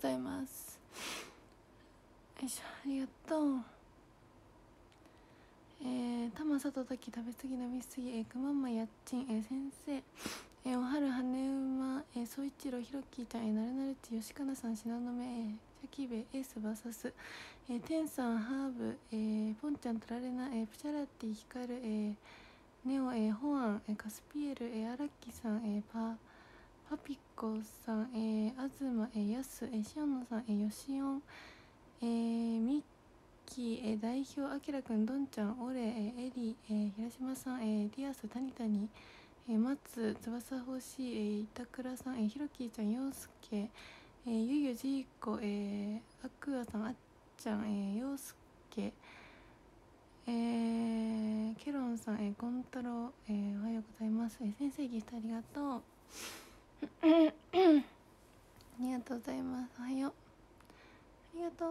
ざいます。よいしょ。ありがとう。えー、玉里時食べ過ぎ飲み過ぎ、えー、くまんまやっちん、えー、先生、えー、おはる羽馬、えー、総一郎ひろきちゃん、えー、なるなるち吉かなさん。しなのめ、えー、シャキベエースバーサス、えー、テンさんハーブ、えー、ポンちゃんとられな、えー、プチャラティヒカル、えー、ネオ、えー、ホアン、えー、カスピエル、えー、アラッキさん、えー、パー。パピコさん、えー、アズマ、えー、ヤス、えー、シオンノさん、えー、ヨシオン、えー、ミッキー、えー、代表あきらくんどんちゃんオレ、えー、エリー、えー、平島さん、えー、ディアスタニタニ、えー、松翼星、えー、板倉さん、えー、ひろきーちゃん陽介、えー、ゆゆじいこ、えー、アクアさんあっちゃん、えー、陽介えー、ケロンさん、えー、ゴン太郎、えー、おはようございます、えー、先生ギフトありがとう。ありがとうございます。おはようありがとう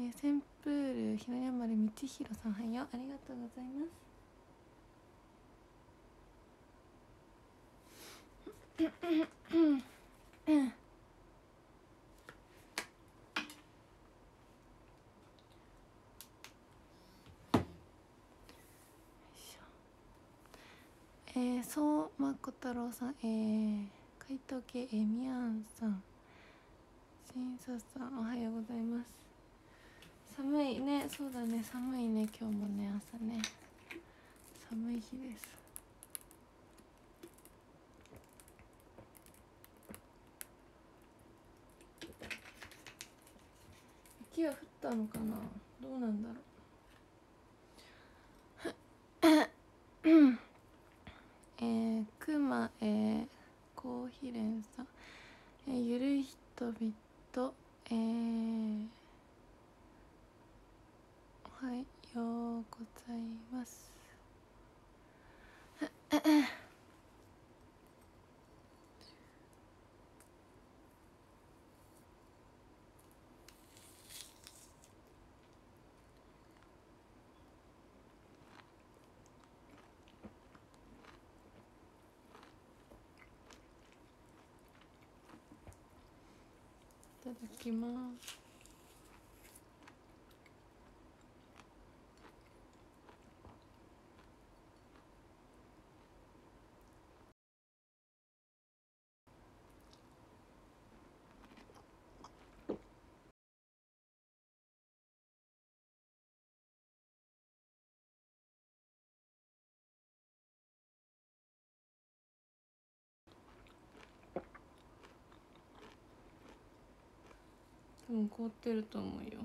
えー、センプールひろやまる道弘さんおはようありがとうございます。えー、そうまこ太郎さん、えー、海藤家、えー、みやんさん、審査さん、おはようございます。寒いね。そうだね。寒いね。今日もね朝ね。寒い日です。雪は降ったのかな？どうなんだろう。今、えー、コーヒレンさん、えー、ゆるい人々えーおはようございます。ただきます。多分凍ってると思うよ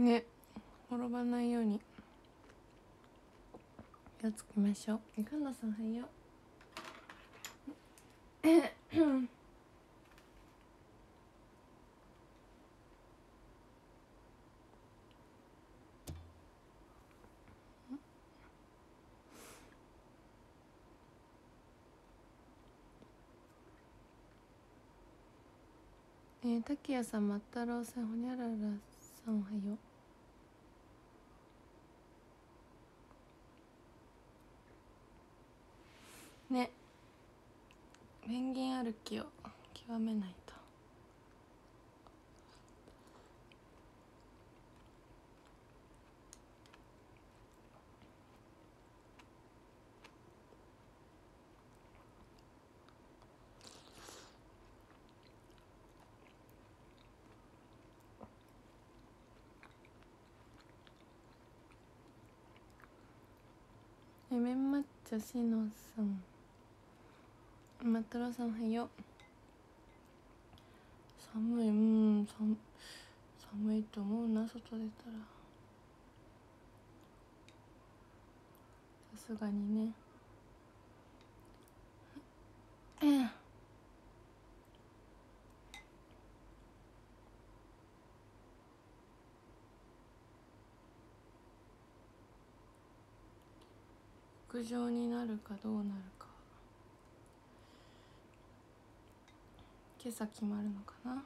ね滅ばないように。気をつけましょう。えかんなさんはよえー、滝谷さん、まったろうさん、ほにゃららさん、おはよう。ね。ペンギン歩きを極めないと。えめん抹茶しのさんマトロさんおはよ。う寒いうん寒寒いと思うな外出たら。さすがにね。うん。屋上になるかどうなるか。今朝決まるのかな？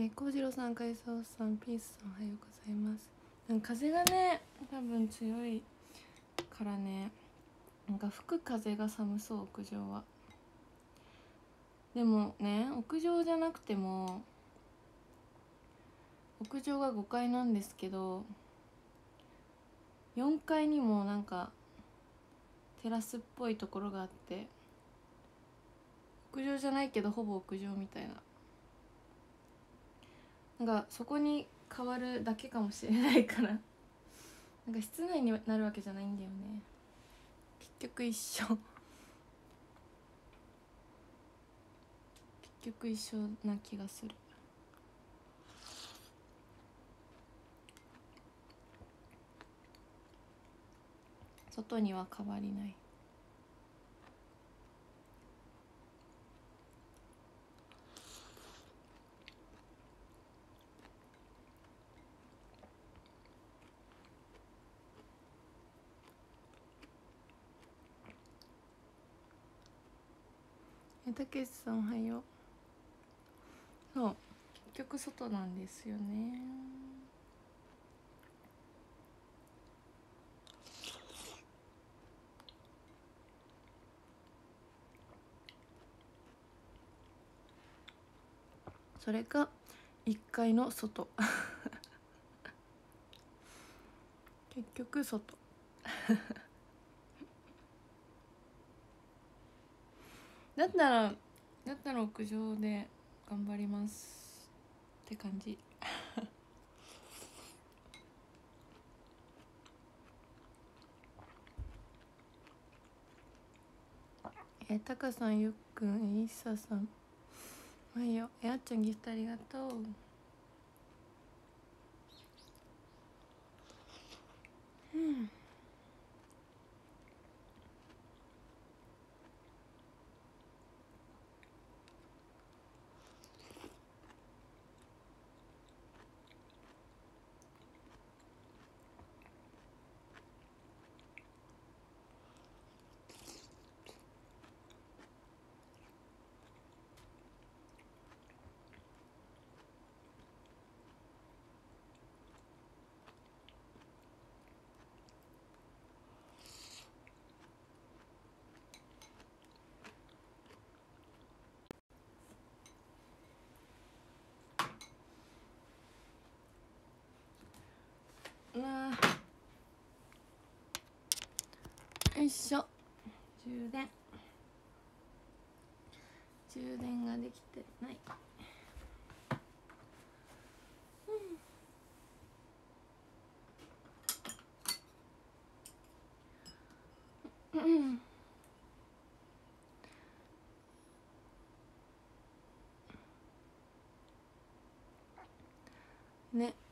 えー、幸次郎さん、海藻さん、ピースさん、おはようございます。なんか風がね、多分強いからね、なんか吹く風が寒そう、屋上は。でもね、屋上じゃなくても、屋上が5階なんですけど、4階にもなんか、テラスっぽいところがあって、屋上じゃないけど、ほぼ屋上みたいな。なんかそこに変わるだけかもしれないから。なんか室内になるわけじゃないんだよね。結局一緒。結局一緒な気がする。外には変わりない。たけしさんおはよ。うそう。結局外なんですよね。それか1階の外。結局外。だったらだったら屋上で頑張りますって感じ。えたかさんゆっくんえいっささんおはよ。えあっちゃんギフトありがとう。うん。よいしょ。充電。充電ができてない。うん。うん。ね。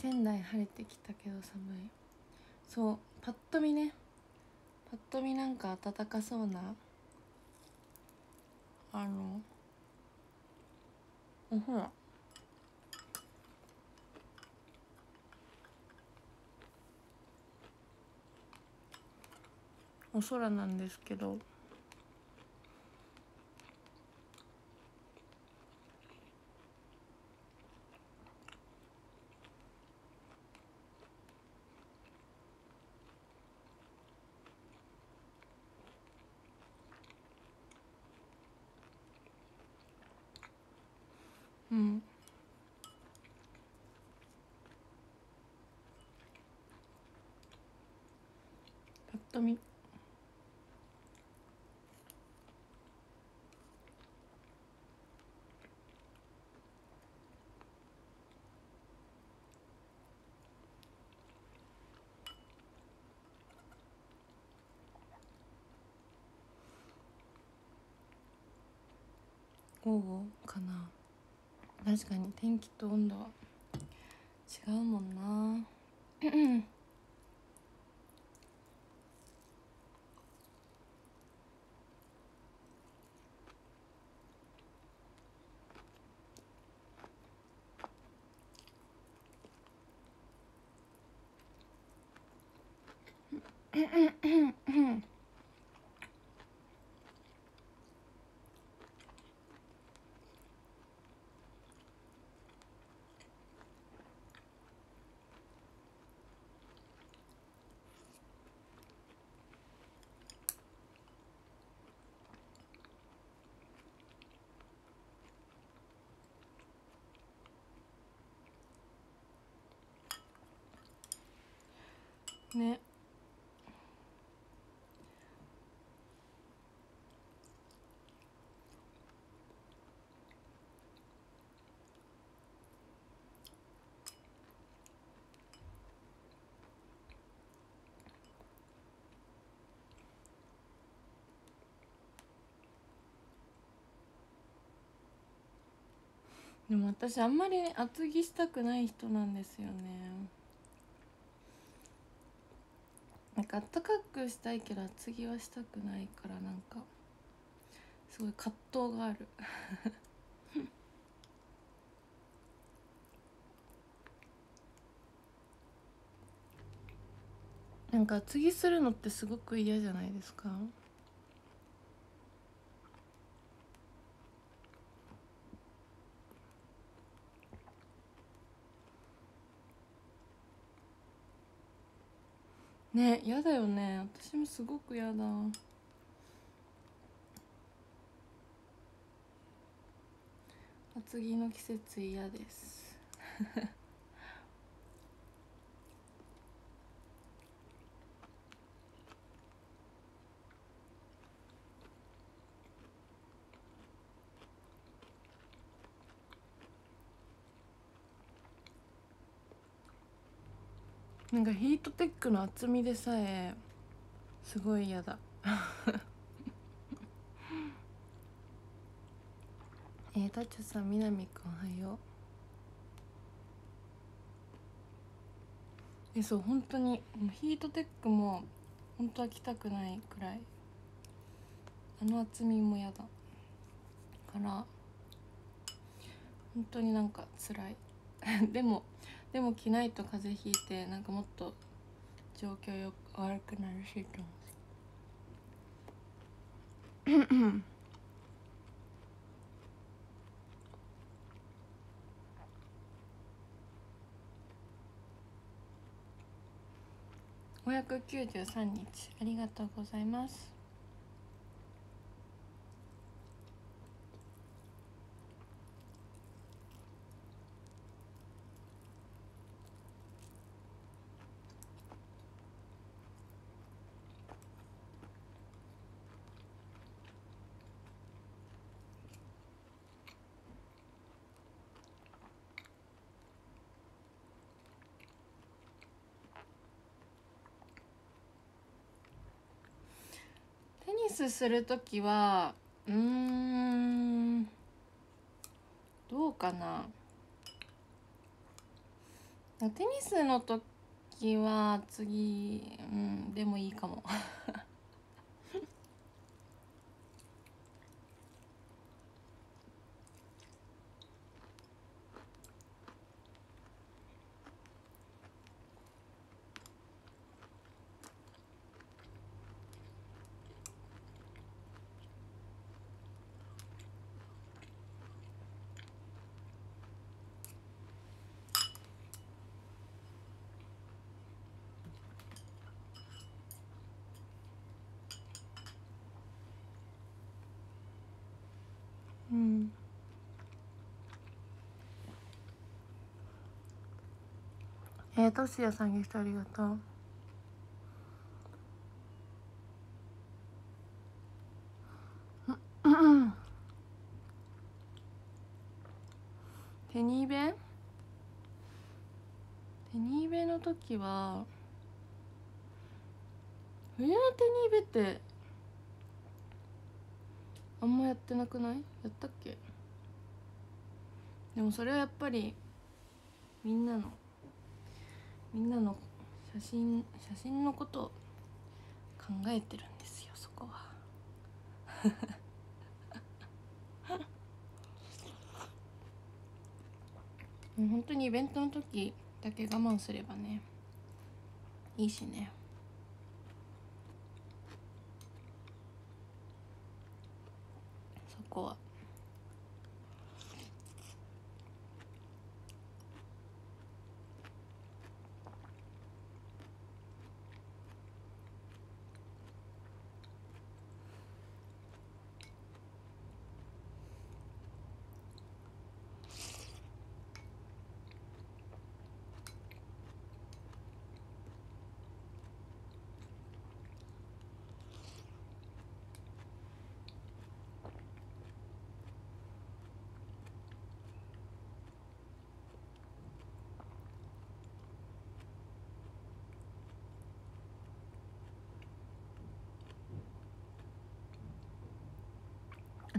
仙台晴れてきたけど寒い。そうパッと見ね。パッと見なんか暖かそうな。あのおほら。お空なんですけど。と見午後かな。確かに天気と温度は違うもんな。ね。でも私あんまり厚着したくない人なんですよねなんかあったかくしたいけど厚着はしたくないからなんかすごい葛藤がある。なんか厚着するのってすごく嫌じゃないですか？ね嫌だよね。私もすごく嫌だ。厚着の季節嫌です。なんかヒートテックの厚みでさえすごい嫌だ。えー、タッチョさん南くんおはよう。えそう本当にヒートテックも本当は着たくないくらい。あの厚みも嫌だ。から本当になんか辛い。でもでも着ないと風邪ひいてなんかもっと状況よ悪くなるしと思う。593日ありがとうございます。スする時はうんどうかな。テニスの時は次うんでもいいかも。えー、としやさんギフトありがとう。手にべ手にべの時は冬の手にべってあんまやってなくない？やったっけ？でもそれはやっぱりみんなのみんなの写真写真のことを考えてるんですよそこは。本当にイベントの時だけ我慢すればねいいしね。そこは。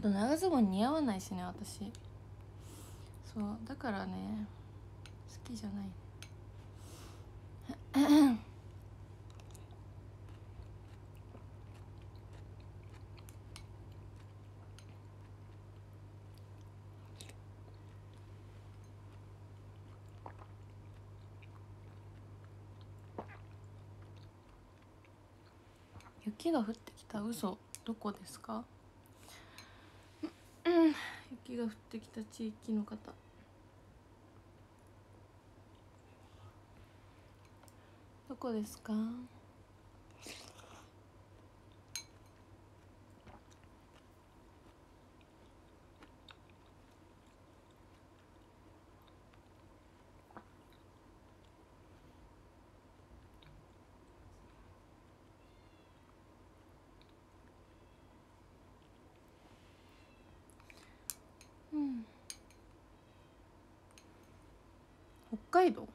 と長ズボン似合わないしね私。そうだからね好きじゃない。雪が降ってきた。嘘。どこですか？雪が降ってきた地域の方。どこですか？海道？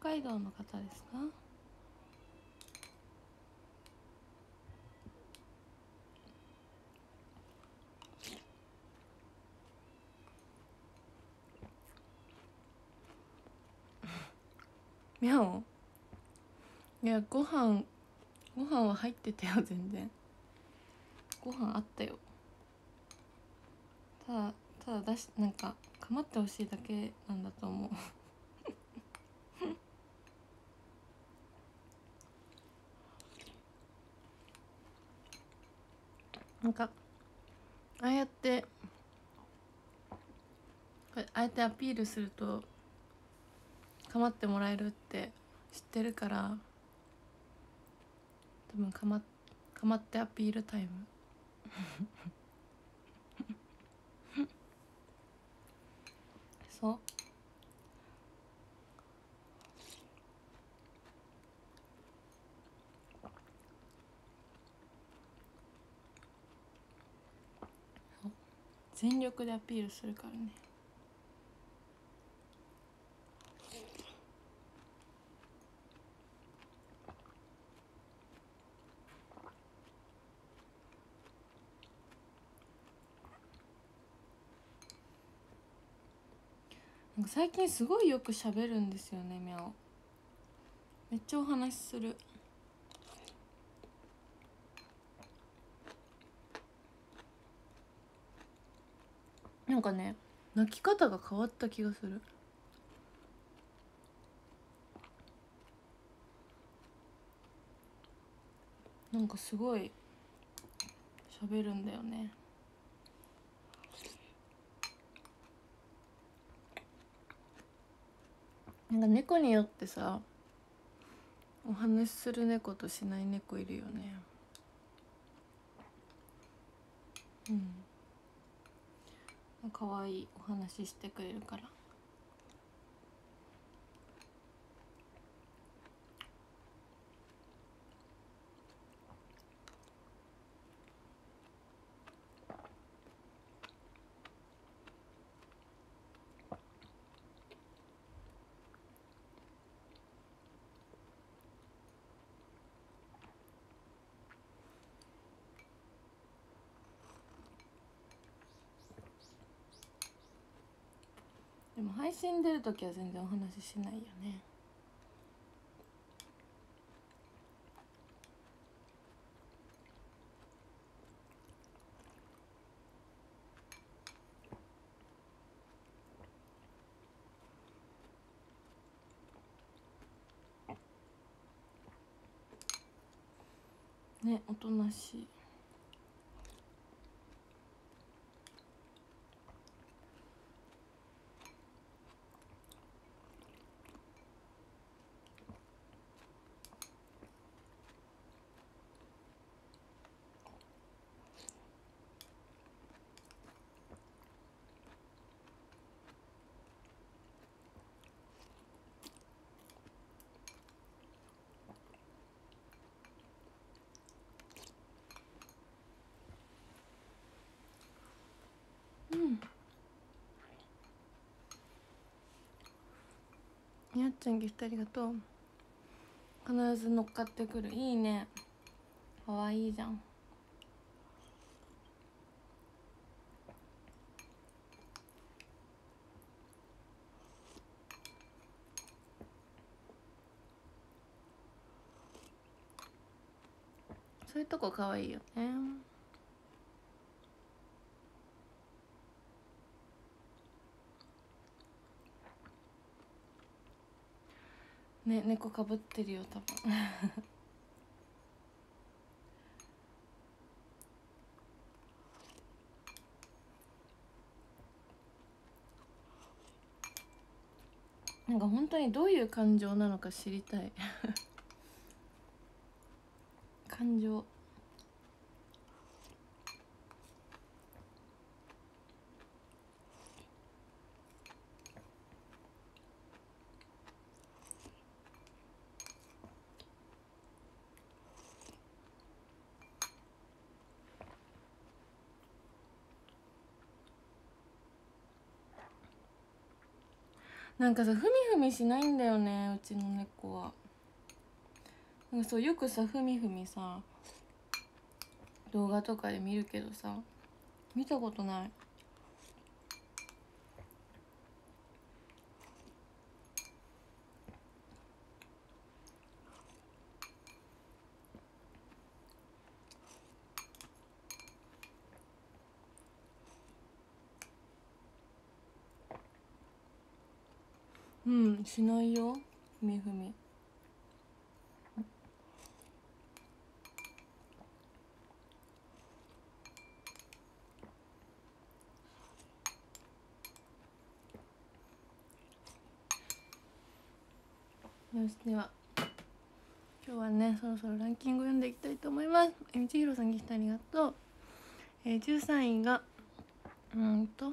北海道の方ですか？みゃおいやご飯ご飯は入ってたよ 全然。ご飯あったよ。ただただ出しなんか構ってほしいだけなんだと思う。なんかああやってああやってアピールすると構ってもらえるって知ってるから多分かまかまってアピールタイム そう。全力でアピールするからね。最近すごいよく喋るんですよねみゃおめっちゃお話しする。なんかね泣き方が変わった気がする。なんかすごい喋るんだよね。なんか猫によってさお話しする猫としない猫いるよね。うん。かわいいお話ししてくれるから。配信出る時は全然お話ししないよね。ねおとなしいやっちゃんギフトありがとう。必ず乗っかってくる。いいね。かわいいじゃん。そういうとこかわいいよね。ね猫かぶってるよ多分。なんか本当にどういう感情なのか知りたい。感情。なんかさふみふみしないんだよねうちの猫は。なんかそうよくさふみふみさ動画とかで見るけどさ見たことないうんしないよふみふみ。よしでは今日はねそろそろランキング読んでいきたいと思います。えみちひろさんギフトありがとう、えー、13位がうんと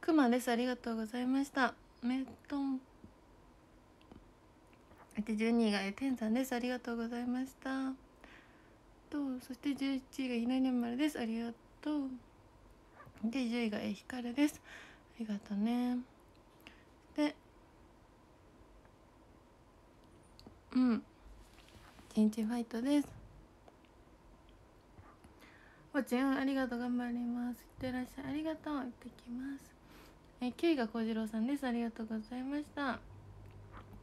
くまです。ありがとうございました。メトンで12位がえてんさんです。ありがとうございました。とそして11位がひなりねまるです。ありがとう。で10位がえひかるです。ありがとうね。でうん。チンチファイトです。おちんありがとう。頑張ります。いってらっしゃい。ありがとう。行ってきます。えー、9位が小次郎さんです。ありがとうございました。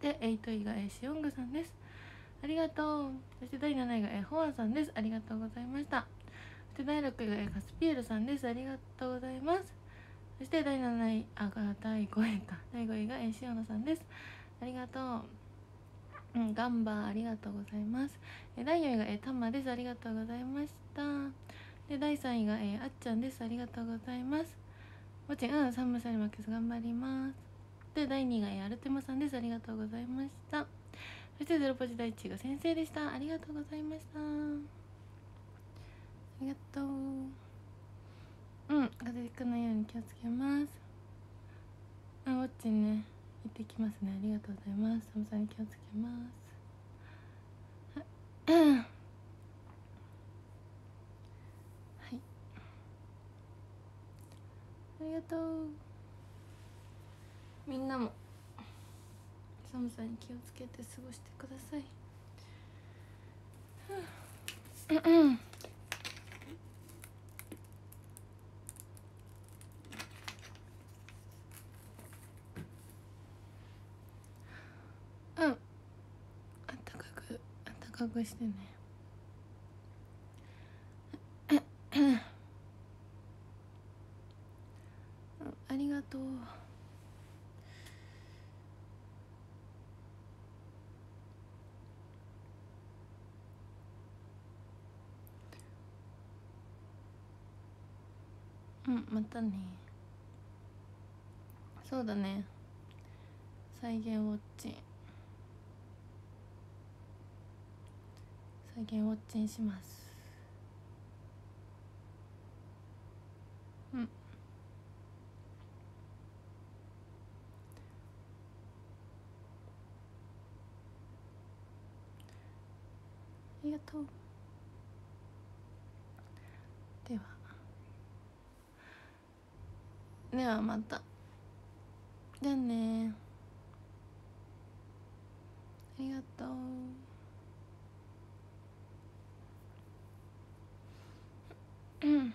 で、8位が、えー、シオングさんです。ありがとう。そして第7位が、え、ホアンさんです。ありがとうございました。そして第6位が、えー、カスピエルさんです。ありがとうございます。そして第7位、あ、第5位か。第5位が、えー、塩野さんです。ありがとう。うん、ガンバーありがとうございます。え第4位が、え、タマです。ありがとうございました。で、第3位が、え、あっちゃんです。ありがとうございます。もちうん寒さに負けず頑張ります。で第2位がアルテマさんです。ありがとうございました。そしてゼロポジ第1位が先生でした。ありがとうございました。ありがとう。うん風邪ひかないように気をつけます。あウォッチね行ってきますね。ありがとうございます。寒さに気をつけます。とう。みんなも。寒さに気をつけて過ごしてください。うん。あったかくあったかくしてね。うんまたね。そうだね。再現ウォッチ。再現ウォッチにします。うん。ありがとう。ではまた。じゃあねありがとう。うん。